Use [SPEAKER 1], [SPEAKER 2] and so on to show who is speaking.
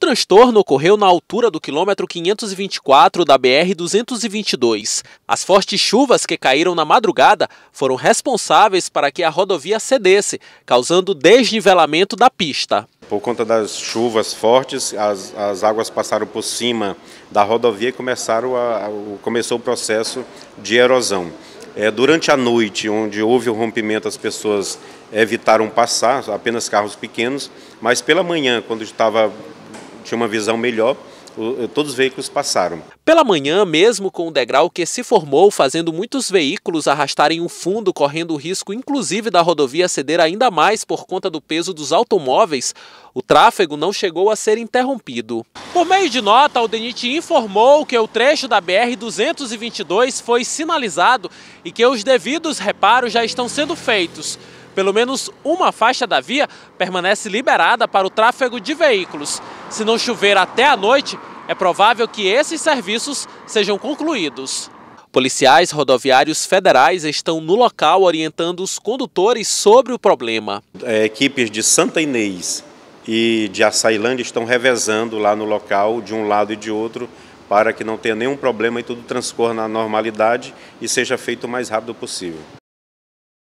[SPEAKER 1] transtorno ocorreu na altura do quilômetro 524 da BR-222. As fortes chuvas que caíram na madrugada foram responsáveis para que a rodovia cedesse, causando desnivelamento da pista.
[SPEAKER 2] Por conta das chuvas fortes, as, as águas passaram por cima da rodovia e começaram a, a, começou o processo de erosão. É, durante a noite, onde houve o rompimento, as pessoas evitaram passar, apenas carros pequenos, mas pela manhã, quando estava tinha uma visão melhor, todos os veículos passaram.
[SPEAKER 1] Pela manhã, mesmo com o degrau que se formou, fazendo muitos veículos arrastarem o um fundo, correndo o risco inclusive da rodovia ceder ainda mais por conta do peso dos automóveis, o tráfego não chegou a ser interrompido. Por meio de nota, o DENIT informou que o trecho da BR-222 foi sinalizado e que os devidos reparos já estão sendo feitos. Pelo menos uma faixa da via permanece liberada para o tráfego de veículos. Se não chover até a noite, é provável que esses serviços sejam concluídos. Policiais rodoviários federais estão no local orientando os condutores sobre o problema.
[SPEAKER 2] É, equipes de Santa Inês e de Açailândia estão revezando lá no local, de um lado e de outro, para que não tenha nenhum problema e tudo transcorra na normalidade e seja feito o mais rápido possível.